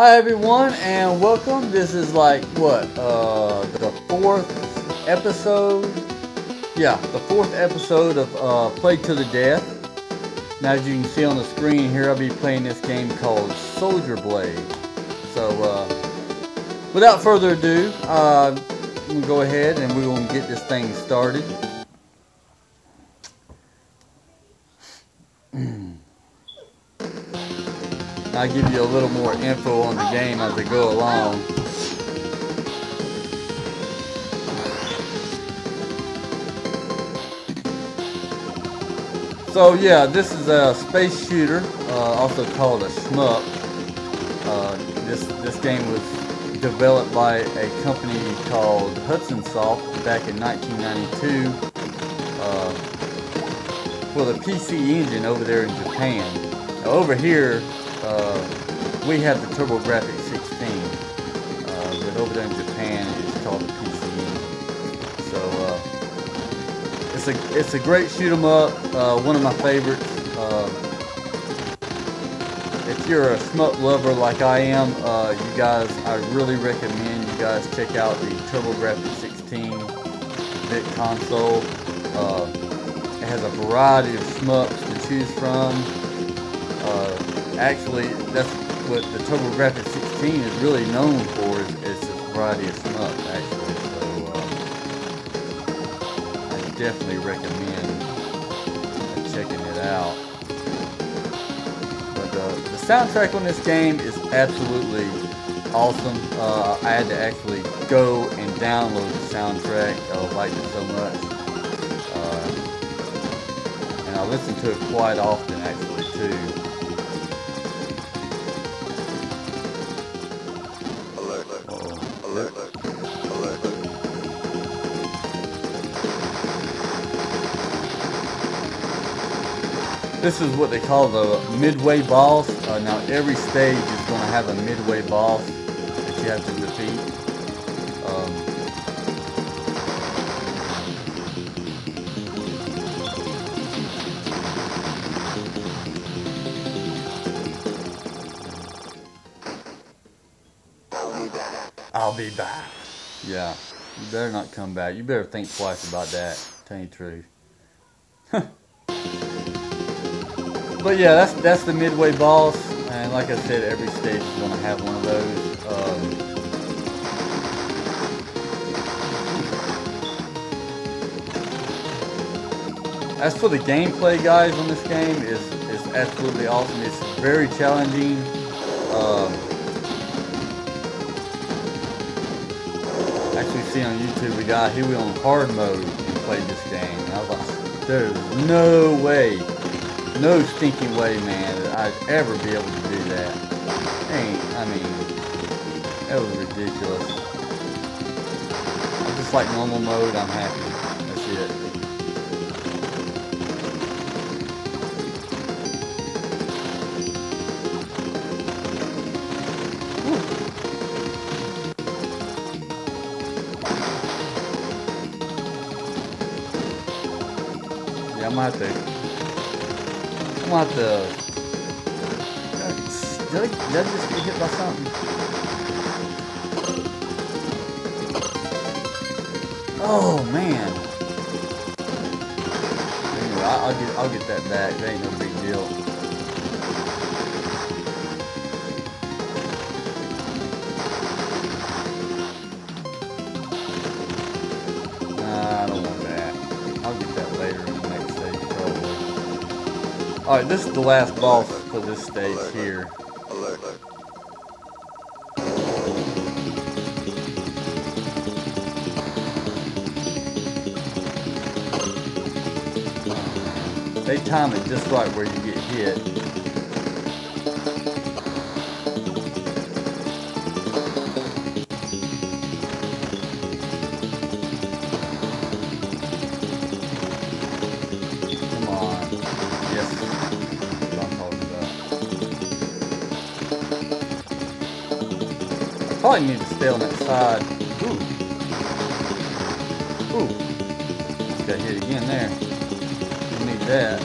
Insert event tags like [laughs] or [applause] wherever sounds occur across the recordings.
Hi everyone and welcome. This is like what uh, the fourth episode. Yeah, the fourth episode of uh, Play to the Death. Now as you can see on the screen here, I'll be playing this game called Soldier Blade. So uh, without further ado, uh, I'm gonna go ahead and we're gonna get this thing started. I'll give you a little more info on the game as I go along. So yeah, this is a space shooter, uh, also called a shmup. Uh, this this game was developed by a company called Hudson Soft back in 1992 uh, for the PC Engine over there in Japan. Now, over here, uh, we have the TurboGrafx 16, uh, but over there in Japan it's called the PC Engine. So uh, it's a it's a great shoot 'em up, uh, one of my favorites. Uh, if you're a shmup lover like I am, you guys, I really recommend you guys check out the TurboGrafx 16 bit console. It has a variety of shmups to choose from. Actually, that's what the TurboGrafx 16 is really known for, is, is a variety of shmups, actually. So, uh, I definitely recommend checking it out. But uh, the soundtrack on this game is absolutely awesome. Uh, I had to actually go and download the soundtrack. I liked it so much. Uh, and I listen to it quite often actually too. This is what they call the midway boss. Uh, now every stage is going to have a midway boss that you have to defeat. I'll be back. Yeah, you better not come back. You better think twice about that. Tell you the truth. [laughs] but yeah, that's that's the midway boss, and like I said, every stage is gonna have one of those. Um, as for the gameplay, guys, on this game is is absolutely awesome. It's very challenging. Um, actually see on YouTube a guy he went on hard mode and played this game. And I was like, there's no way, no stinking way, man, that I'd ever be able to do that. Ain't, I mean, that was ridiculous. Just like normal mode, I'm happy. That's it. I'm gonna have to. I'm gonna have to. Did I, did I just get hit by something? Oh man. Anyway, I- I'll get I'll get that back. That ain't no big Alright, this is the last boss for this stage here. They time it just right where you get hit. About. I need to stay on that side. Ooh. Ooh. Just got hit again there. You need that.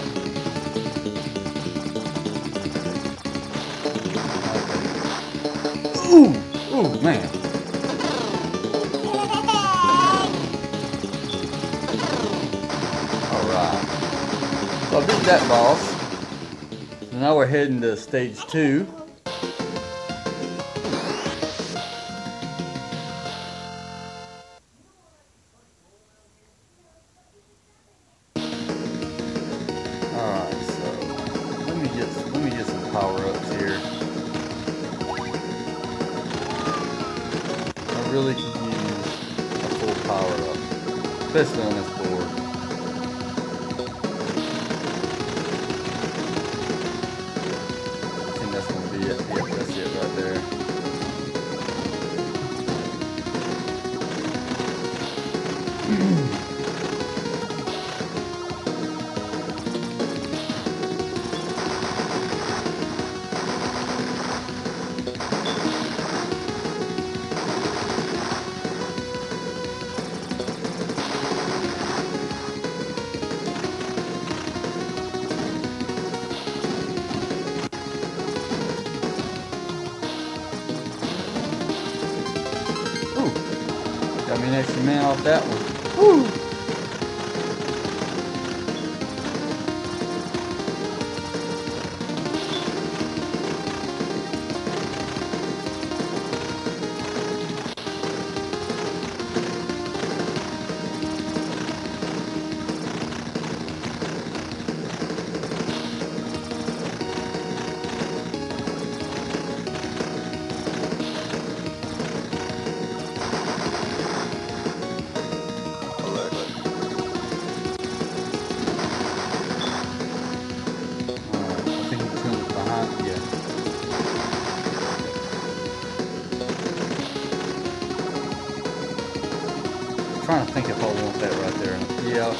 Ooh, ooh, man. Alright. So I beat that boss. Now we're heading to stage two. Especially on this board. I think that's gonna be it. Yep, that's it right there. Extra man off that one. Woo! Trying to think if I want that right there. Yeah.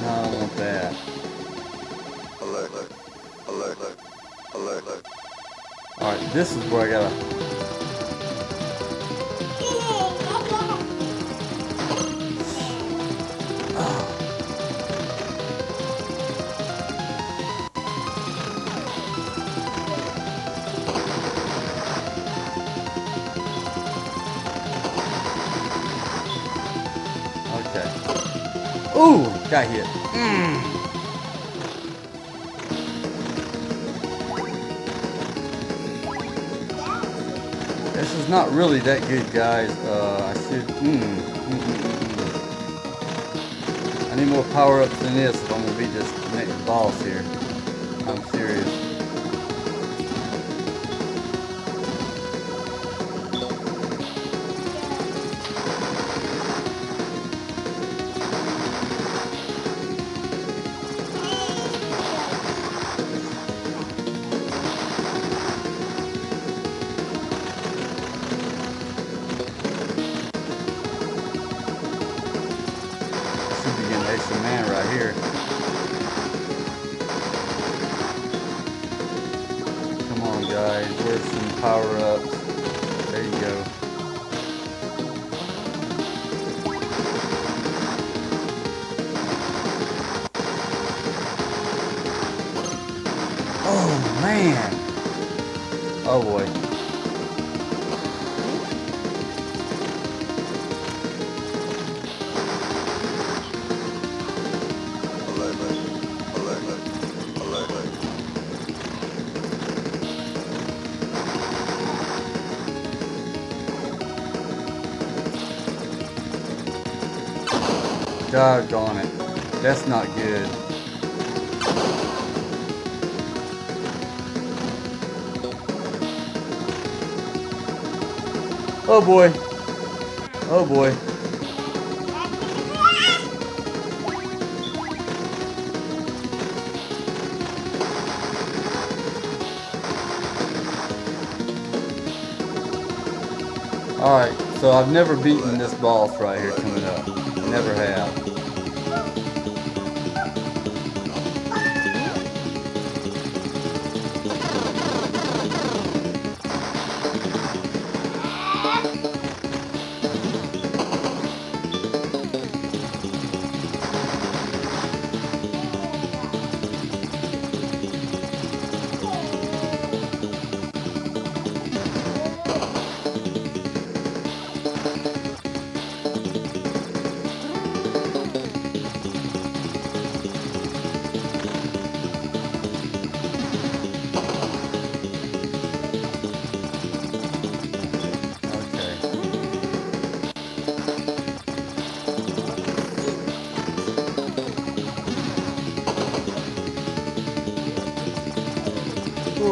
No, I don't want that. Alert. Alert. Alert. Alert. Alright, this is where I gotta. Ooh, got hit. This is not really that good, guys. Uh, I should. Mm, mm, mm, mm, mm. I need more power ups than this if I'm gonna be this next boss here. Guys. Where's some power ups? There you go. Oh, man. Oh, boy. Doggone it. That's not good. Oh boy. Oh boy. Alright, so I've never beaten this boss right here. Never have.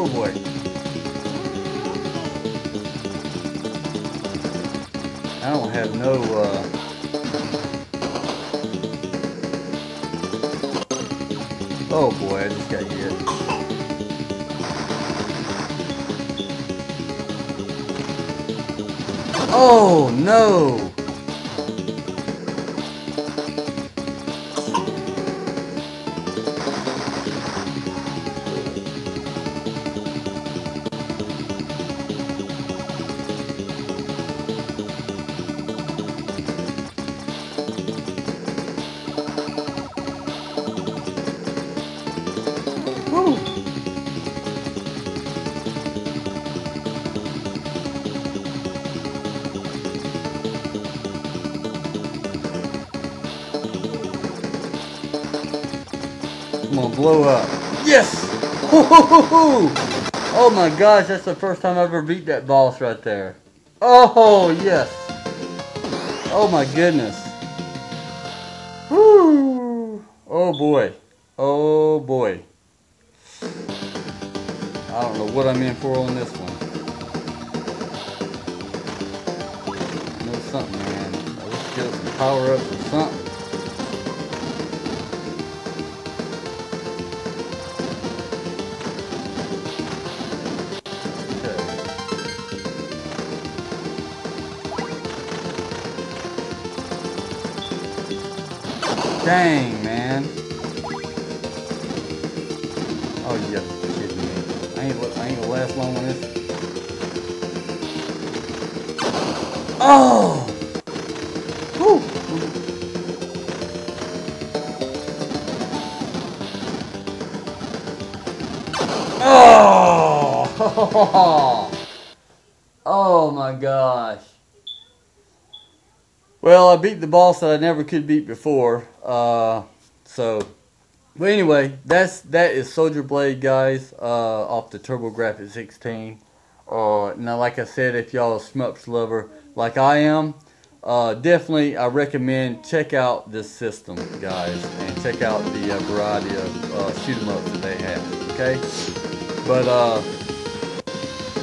Boy. I don't have no, uh... Oh boy, I just got hit. Oh no! Blow up. Yes! Oh my gosh, that's the first time I ever beat that boss right there. Oh, yes! Oh my goodness. Woo! Oh boy. Oh boy. I don't know what I'm in for on this one. know something, man. Let's get some power ups or something. Dang, man. Oh, you kidding me. I ain't, I ain't gonna last long on this. Oh! Whew. Oh! [laughs] Oh my gosh. Well, I beat the boss that I never could beat before. Uh, so, but anyway, that's that is Soldier Blade, guys, uh, off the TurboGrafx 16. Uh, now, like I said, if y'all a Shmups lover like I am, uh, definitely I recommend check out this system, guys, and check out the uh, variety of uh, shoot 'em ups that they have. Okay, but uh,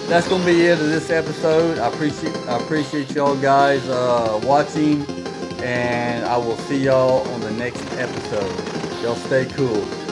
that's gonna be it of this episode. I appreciate I appreciate y'all guys uh, watching, and I will see y'all on the next episode. Y'all stay cool.